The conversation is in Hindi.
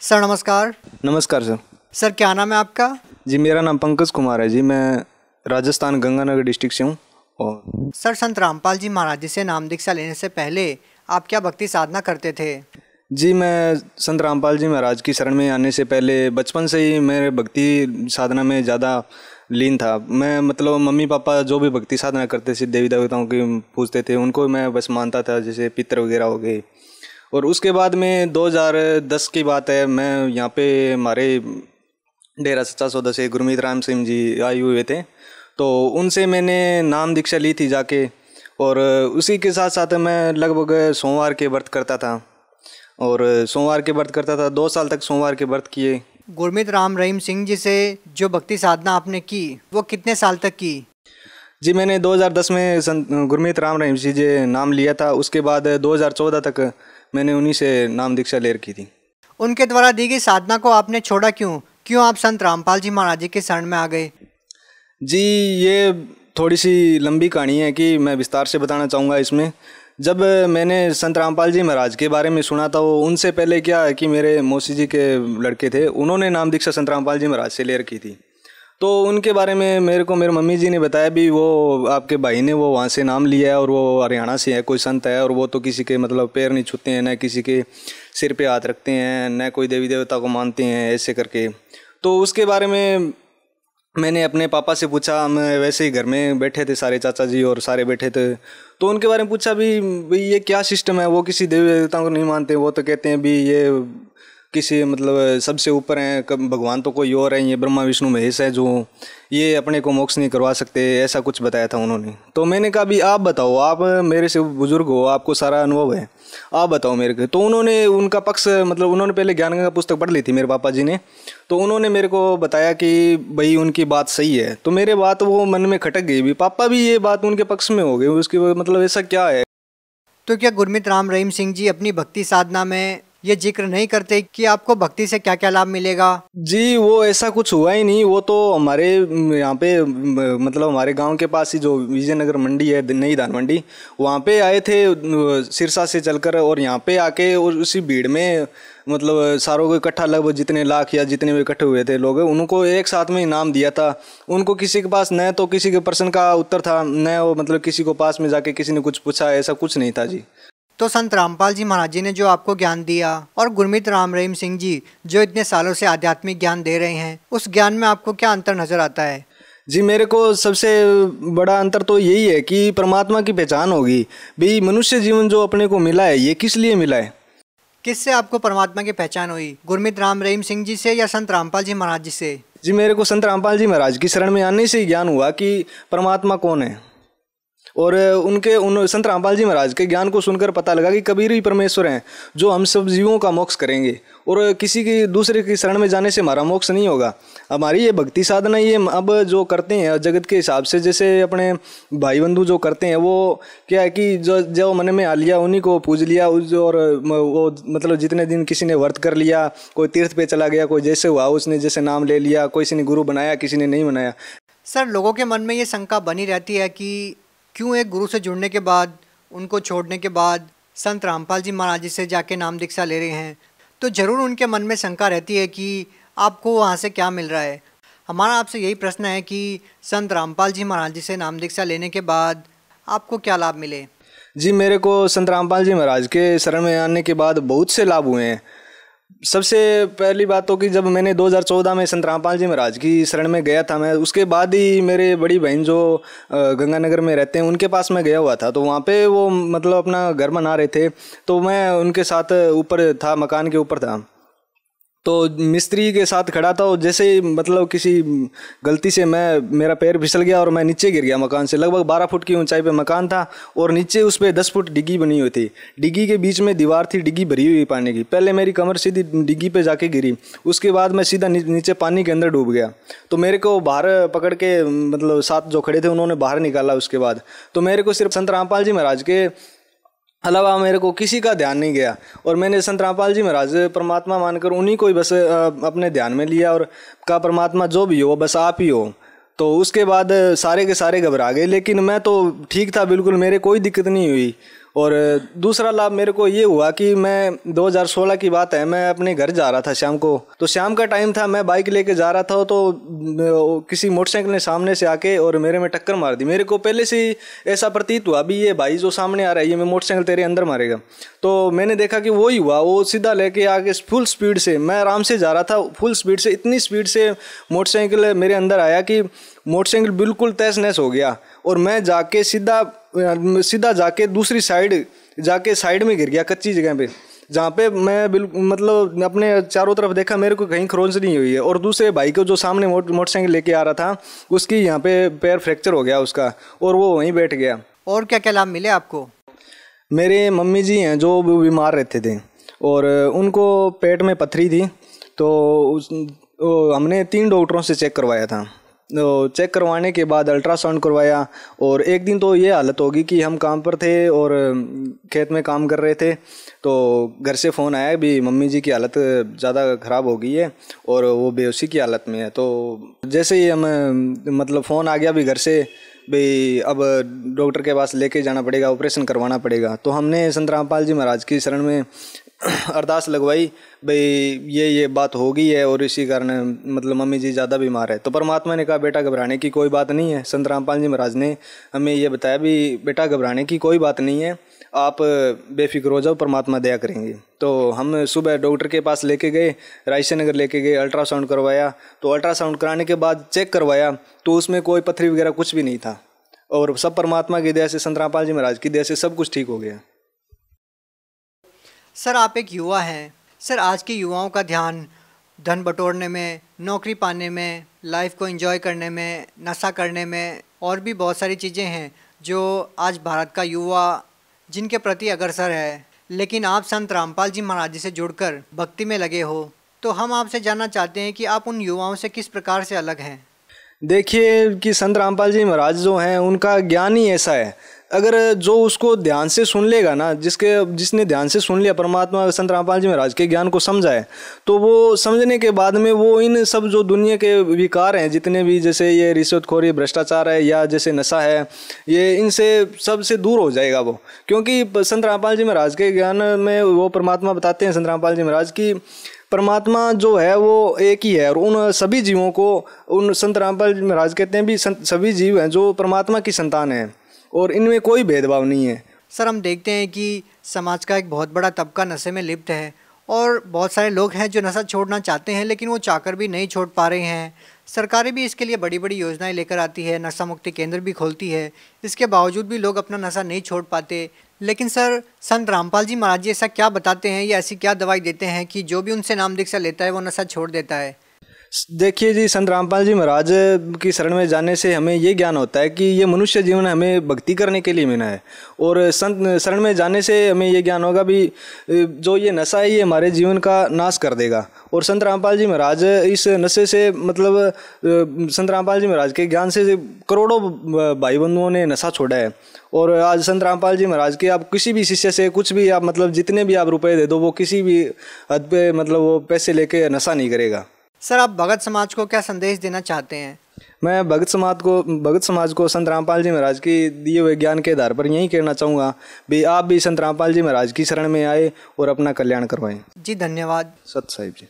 सर नमस्कार। नमस्कार सर। सर क्या नाम है आपका? जी मेरा नाम पंकज कुमार है। जी मैं राजस्थान गंगानगर डिस्ट्रिक्ट से हूँ और सर संत रामपाल जी महाराज जी से नाम दीक्षा लेने से पहले आप क्या भक्ति साधना करते थे? जी मैं संत रामपाल जी महाराज की शरण में आने से पहले बचपन से ही मेरे भक्ति साधना में ज़्यादा लीन था। मैं मतलब मम्मी पापा जो भी भक्ति साधना करते थे देवी देवताओं की पूछते थे उनको मैं बस मानता था जैसे पितर वगैरह हो गए और उसके बाद में 2010 की बात है मैं यहाँ पे हमारे डेरा सच्चा सौदा से गुरमीत राम सिंह जी आए हुए थे। तो उनसे मैंने नाम दीक्षा ली थी जाके और उसी के साथ साथ मैं लगभग सोमवार के व्रत करता था। और सोमवार के व्रत करता था दो साल तक सोमवार के व्रत किए। गुरमीत राम रहीम सिंह जी से जो भक्ति साधना आपने की वो कितने साल तक की? जी मैंने 2010 में गुरमीत राम रहीम जी जी नाम लिया था। उसके बाद 2014 तक मैंने उन्हीं से नाम दीक्षा ले रखी थी। उनके द्वारा दी गई साधना को आपने छोड़ा क्यों? क्यों आप संत रामपाल जी महाराज जी के शरण में आ गए? जी ये थोड़ी सी लंबी कहानी है कि मैं विस्तार से बताना चाहूँगा इसमें। जब मैंने संत रामपाल जी महाराज के बारे में सुना था वो उनसे पहले क्या है कि मेरे मौसी जी के लड़के थे उन्होंने नाम दीक्षा संत रामपाल जी महाराज से ले रखी थी। तो उनके बारे में मेरे को, मेरे मम्मी जी ने बताया भी, वो आपके भाई ने वो वहाँ से नाम लिया है और वो हरियाणा से है, कोई संत है और वो तो किसी के मतलब पैर नहीं छूते हैं, न किसी के सिर पे हाथ रखते हैं, न कोई देवी देवता को मानते हैं, ऐसे करके। तो उसके बारे में मैंने अपने पापा से पूछा, हम वैसे ही घर में बैठे थे सारे चाचा जी और सारे बैठे थे। तो उनके बारे में पूछा भी ये क्या सिस्टम है? वो किसी देवी देवताओं को नहीं मानते, वो तो कहते हैं भी ये किसी मतलब सबसे ऊपर हैं, कब भगवान तो कोई और है, ये ब्रह्मा, विष्णु, महेश है जो ये अपने को मोक्ष नहीं करवा सकते, ऐसा कुछ बताया था उन्होंने। तो मैंने कहा भी आप बताओ, आप मेरे से बुज़ुर्ग हो, आपको सारा अनुभव है, आप बताओ मेरे को। तो उन्होंने, उनका पक्ष मतलब उन्होंने पहले ज्ञान का पुस्तक पढ़ ली थी मेरे पापा जी ने। तो उन्होंने मेरे को बताया कि, भाई, उनकी बात सही है। तो मेरे बात वो मन में खटक गई भी। पापा भी ये बात उनके पक्ष में हो गई, उसकी मतलब ऐसा क्या है? तो क्या गुरमित राम रहीम सिंह जी अपनी भक्ति साधना में ये ज़िक्र नहीं करते कि आपको भक्ति से क्या क्या लाभ मिलेगा? जी, वो ऐसा कुछ हुआ ही नहीं। वो तो हमारे, यहाँ पे मतलब हमारे गाँव के पास ही जो विजयनगर मंडी है, नई धान मंडी, वहाँ पे आए थे, सिरसा से चलकर और यहाँ पे आके और उसी भीड़ में मतलब सारों को इकट्ठा लगभग जितने लाख या जितने भी इकट्ठे हुए थे लोग, उनको एक साथ में इनाम दिया था। उनको किसी के पास न तो किसी के प्रश्न का उत्तर था, न वो मतलब किसी को पास में जाके किसी ने कुछ पूछा, ऐसा कुछ नहीं था जी। तो संत रामपाल जी महाराज जी ने जो आपको ज्ञान दिया और गुरमीत राम रहीम सिंह जी जो इतने सालों से आध्यात्मिक ज्ञान दे रहे हैं उस ज्ञान में आपको क्या अंतर नज़र आता है? जी मेरे को सबसे बड़ा अंतर तो यही है कि परमात्मा की पहचान होगी। भाई मनुष्य जीवन जो अपने को मिला है ये किस लिए मिला है? किससे आपको परमात्मा की पहचान हुई? गुरमीत राम रहीम सिंह जी से या संत रामपाल जी महाराज जी से? जी मेरे को संत रामपाल जी महाराज की शरण में आने से ही ज्ञान हुआ कि परमात्मा कौन है। और उनके, उन, संत रामपाल जी महाराज के ज्ञान को सुनकर पता लगा कि कबीर ही परमेश्वर हैं, जो हम सब जीवों का मोक्ष करेंगे। और किसी की, दूसरे की शरण में जाने से हमारा मोक्ष नहीं होगा। हमारी ये भक्ति साधना ये अब जो करते हैं, जगत के हिसाब से जैसे अपने भाई बंधु जो करते हैं, वो क्या है कि जो जो मन में आ लिया, उन्हीं को पूज लिया और वो मतलब जितने दिन किसी ने व्रत कर लिया, कोई तीर्थ पे चला गया, कोई जैसे हुआ, उसने जैसे नाम ले लिया किसी ने गुरु बनाया, किसी ने नहीं बनाया। सर, लोगों के मन में ये शंका बनी रहती है कि क्यों एक गुरु से जुड़ने के बाद, उनको छोड़ने के बाद संत रामपाल जी महाराज जी से जाके नाम दीक्षा ले रहे हैं? तो ज़रूर उनके मन में शंका रहती है कि आपको वहाँ से क्या मिल रहा है। हमारा आपसे यही प्रश्न है कि संत रामपाल जी महाराज जी से नाम दीक्षा लेने के बाद आपको क्या लाभ मिले? जी, मेरे को संत रामपाल जी महाराज के शरण में आने के बाद बहुत से लाभ हुए हैं। सबसे पहली बात तो कि जब मैंने 2014 में संत रामपाल जी महाराज की शरण में गया था, मैं उसके बाद ही मेरे बड़ी बहन जो गंगानगर में रहते हैं, उनके पास मैं गया हुआ था। तो वहाँ पे वो मतलब अपना घर बना रहे थे। तो मैं उनके साथ ऊपर था, मकान के ऊपर था। तो मिस्त्री के साथ खड़ा था और जैसे ही मतलब किसी गलती से मैं, मेरा पैर फिसल गया और मैं नीचे गिर गया मकान से। लगभग बारह फुट की ऊंचाई पे मकान था और नीचे उस पर दस फुट डिग्गी बनी हुई थी। डिग्गी के बीच में दीवार थी डिग्गी भरी हुई पानी की। पहले मेरी कमर सीधी डिग्गी पे जाके गिरी। उसके बाद मैं सीधा नीचे पानी के अंदर डूब गया। तो मेरे को बाहर पकड़ के मतलब साथ जो खड़े थे उन्होंने बाहर निकाला उसके बाद। तो मेरे को सिर्फ़ संत रामपाल जी महाराज के अलावा मेरे को किसी का ध्यान नहीं गया। और मैंने संत रामपाल जी महाराज परमात्मा मानकर उन्हीं को ही बस अपने ध्यान में लिया और कहा, परमात्मा जो भी हो, बस आप ही हो। तो उसके बाद सारे के सारे घबरा गए, लेकिन मैं तो ठीक था, बिल्कुल मेरे कोई दिक्कत नहीं हुई। और दूसरा लाभ मेरे को ये हुआ कि मैं 2016 की बात है, मैं अपने घर जा रहा था शाम को। तो शाम का टाइम था, मैं बाइक लेके जा रहा था तो किसी मोटरसाइकिल ने सामने से आके और मेरे में टक्कर मार दी। मेरे को पहले से ही ऐसा प्रतीत हुआ, अभी ये भाई जो सामने आ रहा है, ये मैं मोटरसाइकिल तेरे अंदर मारेगा। तो मैंने देखा कि वो ही हुआ, वो सीधा लेके आगे फुल स्पीड से, मैं आराम से जा रहा था फुल स्पीड से, इतनी स्पीड से मोटरसाइकिल मेरे अंदर आया कि मोटरसाइकिल बिल्कुल तहस नहस हो गया। और मैं जाके सीधा सीधा जाके दूसरी साइड जाके साइड में गिर गया कच्ची जगह पे जहाँ पे मैं बिल्कुल मतलब अपने चारों तरफ़ देखा मेरे को कहीं खरोंच नहीं हुई है। और दूसरे भाई को जो सामने मोटरसाइकिल लेके आ रहा था उसकी यहाँ पे पैर फ्रैक्चर हो गया उसका और वो वहीं बैठ गया। और क्या क्या लाभ मिले आपको? मेरे मम्मी जी हैं जो बीमार रहते थे और उनको पेट में पथरी थी तो उस हमने तीन डॉक्टरों से चेक करवाया था। चेक करवाने के बाद अल्ट्रासाउंड करवाया और एक दिन तो ये हालत होगी कि हम काम पर थे और खेत में काम कर रहे थे। तो घर से फ़ोन आया भी मम्मी जी की हालत ज़्यादा ख़राब हो गई है और वो बेहोशी की हालत में है। तो जैसे ही हम मतलब फ़ोन आ गया भी घर से भाई अब डॉक्टर के पास लेके जाना पड़ेगा ऑपरेशन करवाना पड़ेगा। तो हमने संत रामपाल जी महाराज की शरण में अरदास लगवाई, भाई, ये ये बात हो गई है और इसी कारण मतलब मम्मी जी ज़्यादा बीमार है। तो परमात्मा ने कहा, बेटा, घबराने की कोई बात नहीं है। संत रामपाल जी महाराज ने हमें ये बताया भी, बेटा, घबराने की कोई बात नहीं है। आप बेफिक्र हो जाओ, परमात्मा दया करेंगे। तो हम सुबह डॉक्टर के पास लेके गए रायसे नगर लेके गए, अल्ट्रासाउंड करवाया। तो अल्ट्रासाउंड कराने के बाद चेक करवाया तो उसमें कोई पथरी वगैरह कुछ भी नहीं था। और सब परमात्मा की दया से, संत रामपाल जी महाराज की दया से सब कुछ ठीक हो गया। सर, आप एक युवा हैं। सर, आज के युवाओं का ध्यान धन बटोरने में, नौकरी पाने में लाइफ को एंजॉय करने में, नशा करने में और भी बहुत सारी चीज़ें हैं जो आज भारत का युवा जिनके प्रति अग्रसर है। लेकिन आप संत रामपाल जी महाराज जी से जुड़कर भक्ति में लगे हो तो हम आपसे जानना चाहते हैं कि आप उन युवाओं से किस प्रकार से अलग हैं? देखिए कि संत रामपाल जी महाराज जो हैं, उनका ज्ञान ही ऐसा है। अगर जो उसको ध्यान से सुन लेगा ना, जिसके, जिसने ध्यान से सुन लिया, परमात्मा संत रामपाल जी महाराज के ज्ञान को समझा है तो वो समझने के बाद में वो इन सब जो दुनिया के विकार हैं, जितने भी जैसे ये रिश्वतखोरी, भ्रष्टाचार है, या जैसे नशा है, ये इनसे सबसे दूर हो जाएगा वो। क्योंकि संत रामपाल जी महाराज के ज्ञान में वो परमात्मा बताते हैं, संत रामपाल जी महाराज, की परमात्मा जो है वो एक ही है, और उन सभी जीवों को, उन संत रामपाल महाराज कहते हैं भी सभी जीव हैं जो परमात्मा की संतान हैं। और इनमें कोई भेदभाव नहीं है। सर, हम देखते हैं कि समाज का एक बहुत बड़ा तबका नशे में लिप्त है और बहुत सारे लोग हैं जो नशा छोड़ना चाहते हैं, लेकिन वो चाहकर भी नहीं छोड़ पा रहे हैं। सरकारें भी इसके लिए बड़ी बड़ी योजनाएँ लेकर आती है, नशा मुक्ति केंद्र भी खोलती है। इसके बावजूद भी लोग अपना नशा नहीं छोड़ पाते। लेकिन सर, संत रामपाल जी महाराज जी, ऐसा क्या बताते हैं या ऐसी क्या दवाई देते हैं कि जो भी उनसे नाम दीक्षा लेता है, वो नशा छोड़ देता है? देखिए जी, संत रामपाल जी महाराज की शरण में जाने से हमें ये ज्ञान होता है कि ये मनुष्य जीवन हमें भक्ति करने के लिए मिला है। और संत शरण में जाने से हमें ये ज्ञान होगा भी, जो ये नशा है, ये हमारे जीवन का नाश कर देगा। और संत रामपाल जी महाराज इस नशे से मतलब संत रामपाल जी महाराज के ज्ञान से करोड़ों भाई बंधुओं ने नशा छोड़ा है। और आज संत रामपाल जी महाराज के आप किसी भी शिष्य से कुछ भी आप मतलब जितने भी आप रुपए दे दो, वो किसी भी हद पे मतलब वो पैसे लेके नशा नहीं करेगा। सर आप भगत समाज को क्या संदेश देना चाहते हैं? मैं भगत समाज को भगत समाज को संत रामपाल जी महाराज की दिए हुए ज्ञान के आधार पर यही कहना चाहूँगा भी आप भी संत रामपाल जी महाराज की शरण में आए और अपना कल्याण करवाएँ। जी धन्यवाद। सत साहिब जी।